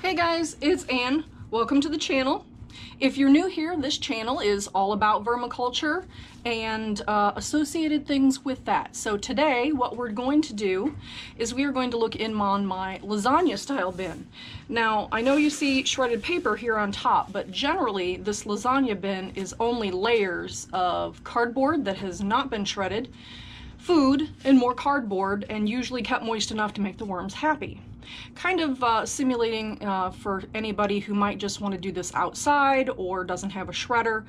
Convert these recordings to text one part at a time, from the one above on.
Hey guys, it's Ann. Welcome to the channel. If you're new here, this channel is all about vermiculture and uh, associated things with that. So today, what we're going to do is we are going to look in on my lasagna style bin. Now, I know you see shredded paper here on top, but generally this lasagna bin is only layers of cardboard that has not been shredded, food, and more cardboard, and usually kept moist enough to make the worms happy kind of uh, simulating uh, for anybody who might just want to do this outside or doesn't have a shredder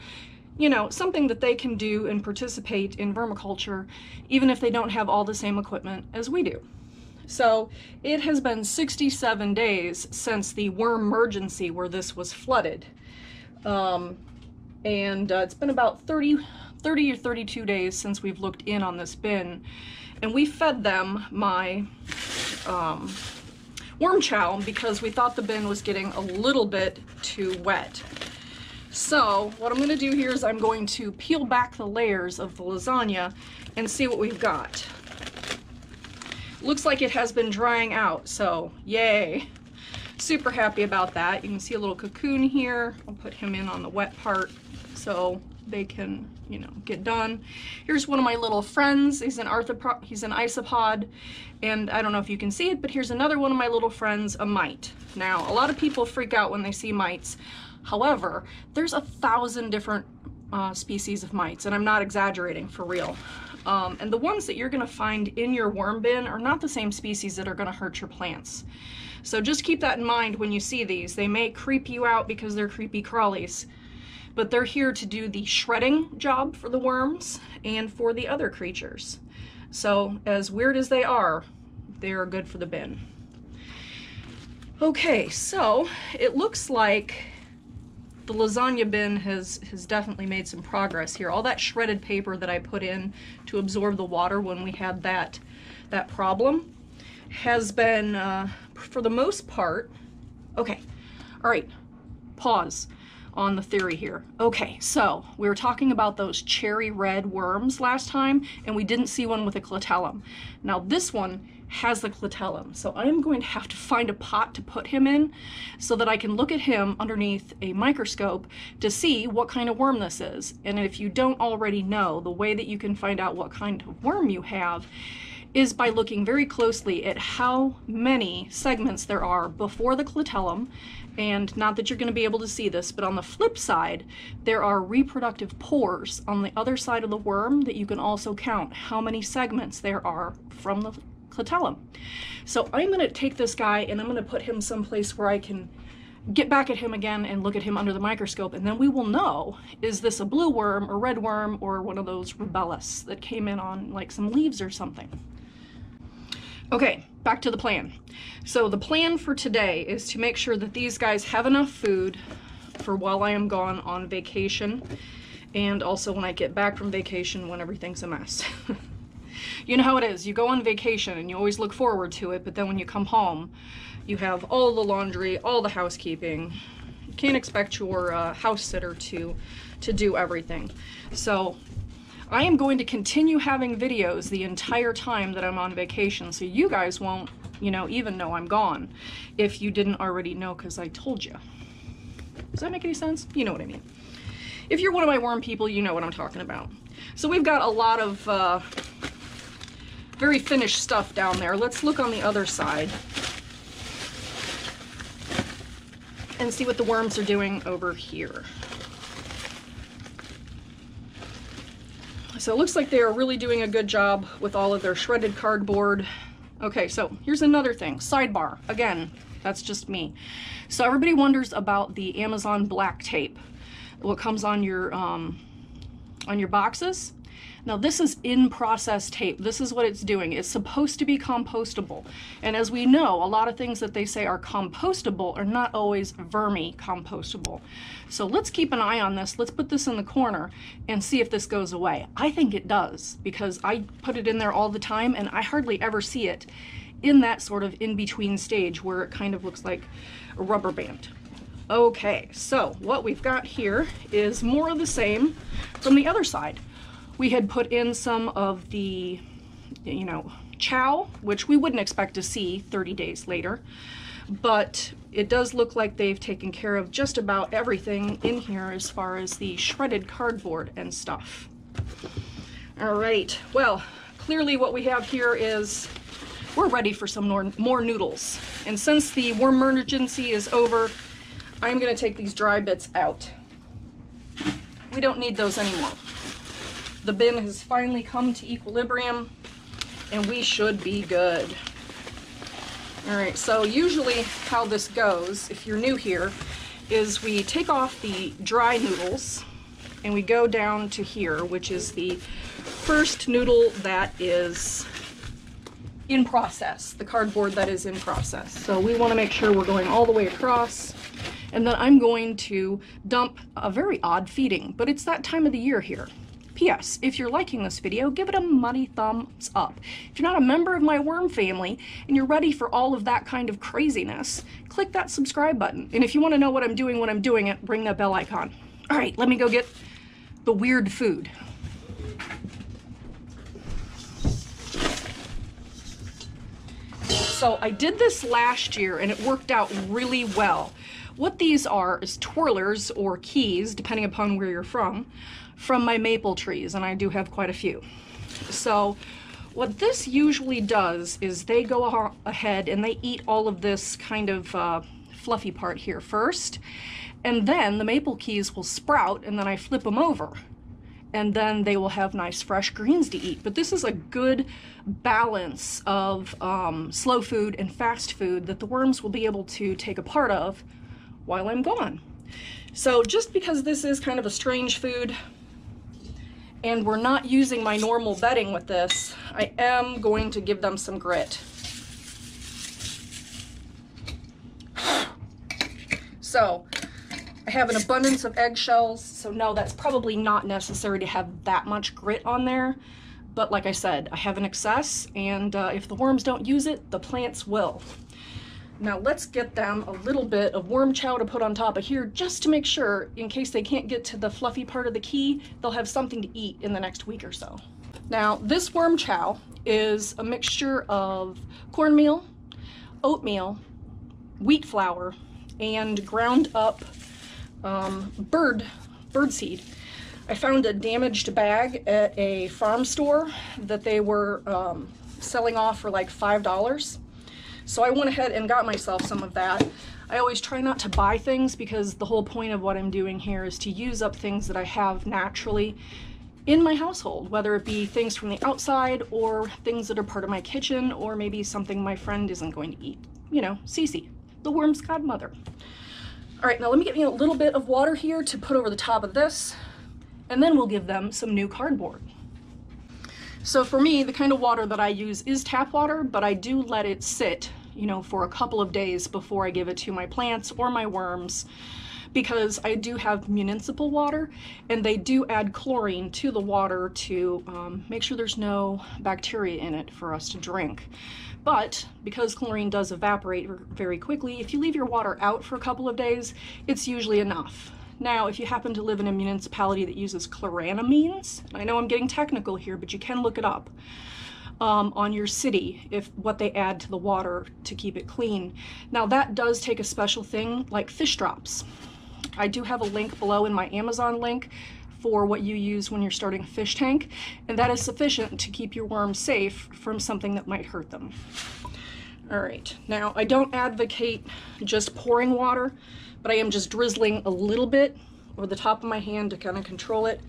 you know, something that they can do and participate in vermiculture even if they don't have all the same equipment as we do. So it has been 67 days since the worm emergency where this was flooded. Um, and uh, it's been about 30, 30 or 32 days since we've looked in on this bin. And we fed them my um, worm chow because we thought the bin was getting a little bit too wet. So what I'm gonna do here is I'm going to peel back the layers of the lasagna and see what we've got. Looks like it has been drying out, so yay. Super happy about that. You can see a little cocoon here. I'll put him in on the wet part so they can, you know, get done. Here's one of my little friends. He's an arthropod, he's an isopod, and I don't know if you can see it, but here's another one of my little friends, a mite. Now, a lot of people freak out when they see mites. However, there's a thousand different uh, species of mites, and I'm not exaggerating, for real. Um, and the ones that you're gonna find in your worm bin are not the same species that are gonna hurt your plants. So just keep that in mind when you see these. They may creep you out because they're creepy crawlies, but they're here to do the shredding job for the worms and for the other creatures. So as weird as they are, they are good for the bin. Okay, so it looks like the lasagna bin has, has definitely made some progress here. All that shredded paper that I put in to absorb the water when we had that, that problem has been, uh, for the most part, okay, all right, pause on the theory here. Okay, so we were talking about those cherry red worms last time, and we didn't see one with a clitellum. Now this one has the clitellum, so I'm going to have to find a pot to put him in so that I can look at him underneath a microscope to see what kind of worm this is. And if you don't already know, the way that you can find out what kind of worm you have is by looking very closely at how many segments there are before the clitellum and not that you're going to be able to see this, but on the flip side, there are reproductive pores on the other side of the worm that you can also count how many segments there are from the clitellum. So I'm going to take this guy and I'm going to put him someplace where I can get back at him again and look at him under the microscope and then we will know is this a blue worm or red worm or one of those rubellus that came in on like some leaves or something. Okay, back to the plan. So the plan for today is to make sure that these guys have enough food for while I am gone on vacation and also when I get back from vacation when everything's a mess. you know how it is. You go on vacation and you always look forward to it, but then when you come home, you have all the laundry, all the housekeeping. You can't expect your uh, house sitter to, to do everything. So I am going to continue having videos the entire time that I'm on vacation, so you guys won't, you know, even though I'm gone if you didn't already know because I told you. Does that make any sense? You know what I mean. If you're one of my worm people, you know what I'm talking about. So we've got a lot of uh, very finished stuff down there. Let's look on the other side and see what the worms are doing over here. So it looks like they are really doing a good job with all of their shredded cardboard. Okay, so here's another thing, sidebar. Again, that's just me. So everybody wonders about the Amazon black tape, what comes on your um, on your boxes. Now this is in-process tape. This is what it's doing. It's supposed to be compostable. And as we know, a lot of things that they say are compostable are not always vermi-compostable. So let's keep an eye on this. Let's put this in the corner and see if this goes away. I think it does because I put it in there all the time and I hardly ever see it in that sort of in-between stage where it kind of looks like a rubber band. Okay, so what we've got here is more of the same from the other side we had put in some of the, you know, chow, which we wouldn't expect to see 30 days later. but it does look like they've taken care of just about everything in here as far as the shredded cardboard and stuff. All right, well, clearly what we have here is we're ready for some more, more noodles. And since the worm emergency is over, I'm gonna take these dry bits out. We don't need those anymore. The bin has finally come to equilibrium and we should be good. All right, so usually how this goes, if you're new here, is we take off the dry noodles and we go down to here, which is the first noodle that is in process, the cardboard that is in process. So we wanna make sure we're going all the way across. And then I'm going to dump a very odd feeding, but it's that time of the year here. P.S. If you're liking this video, give it a money thumbs up. If you're not a member of my worm family and you're ready for all of that kind of craziness, click that subscribe button. And if you want to know what I'm doing when I'm doing it, ring that bell icon. All right, let me go get the weird food. So I did this last year and it worked out really well. What these are is twirlers or keys, depending upon where you're from, from my maple trees, and I do have quite a few. So what this usually does is they go ahead and they eat all of this kind of uh, fluffy part here first, and then the maple keys will sprout, and then I flip them over and then they will have nice fresh greens to eat. But this is a good balance of um, slow food and fast food that the worms will be able to take a part of while I'm gone. So just because this is kind of a strange food and we're not using my normal bedding with this, I am going to give them some grit. So I have an abundance of eggshells, so no, that's probably not necessary to have that much grit on there. But like I said, I have an excess, and uh, if the worms don't use it, the plants will. Now let's get them a little bit of worm chow to put on top of here just to make sure, in case they can't get to the fluffy part of the key, they'll have something to eat in the next week or so. Now this worm chow is a mixture of cornmeal, oatmeal, wheat flour, and ground up um, bird, bird seed. I found a damaged bag at a farm store that they were um, selling off for like $5. So I went ahead and got myself some of that. I always try not to buy things because the whole point of what I'm doing here is to use up things that I have naturally in my household, whether it be things from the outside or things that are part of my kitchen or maybe something my friend isn't going to eat. You know, Cece, the worm's godmother. All right, now let me get me a little bit of water here to put over the top of this, and then we'll give them some new cardboard. So for me, the kind of water that I use is tap water, but I do let it sit, you know, for a couple of days before I give it to my plants or my worms because I do have municipal water and they do add chlorine to the water to um, make sure there's no bacteria in it for us to drink. But because chlorine does evaporate very quickly, if you leave your water out for a couple of days, it's usually enough. Now, if you happen to live in a municipality that uses chloramines, I know I'm getting technical here, but you can look it up um, on your city if what they add to the water to keep it clean. Now that does take a special thing like fish drops. I do have a link below in my Amazon link for what you use when you're starting a fish tank, and that is sufficient to keep your worms safe from something that might hurt them. All right, now I don't advocate just pouring water, but I am just drizzling a little bit over the top of my hand to kind of control it.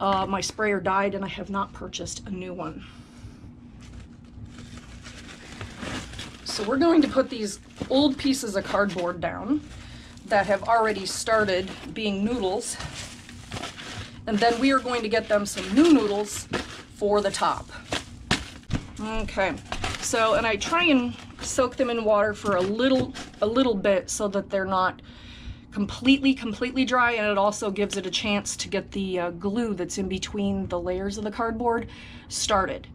Uh, my sprayer died and I have not purchased a new one. So we're going to put these old pieces of cardboard down that have already started being noodles and then we are going to get them some new noodles for the top. Okay, so, and I try and soak them in water for a little, a little bit so that they're not completely, completely dry, and it also gives it a chance to get the uh, glue that's in between the layers of the cardboard started.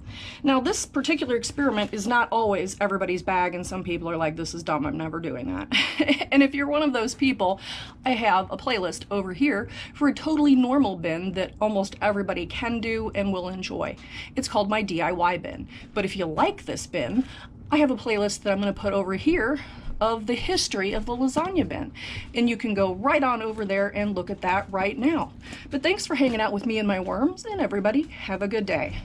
Now, this particular experiment is not always everybody's bag, and some people are like, this is dumb, I'm never doing that. and if you're one of those people, I have a playlist over here for a totally normal bin that almost everybody can do and will enjoy. It's called my DIY bin. But if you like this bin, I have a playlist that I'm going to put over here of the history of the lasagna bin. And you can go right on over there and look at that right now. But thanks for hanging out with me and my worms, and everybody have a good day.